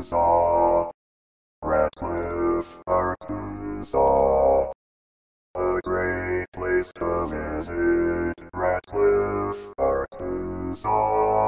Arkansas. Ratcliffe, Arkansas. A great place to visit, Ratcliffe, Arkansas.